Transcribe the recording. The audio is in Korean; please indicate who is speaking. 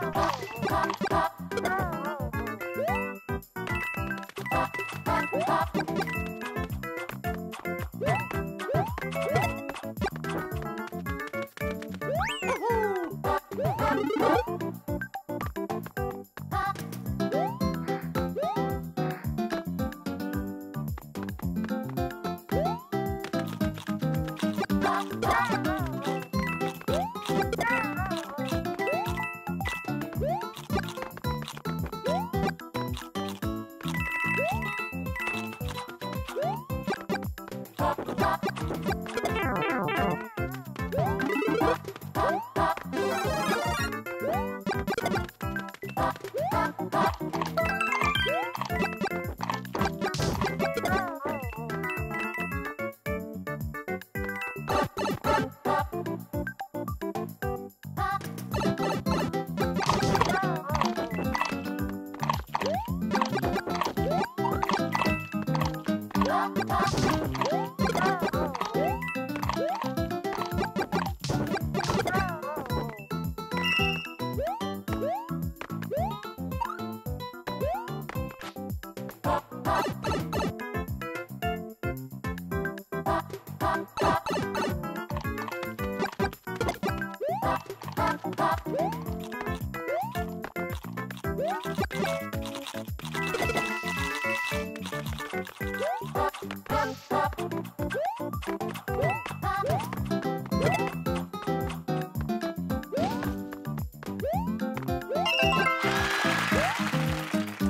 Speaker 1: Bye. Pop, pop, pop.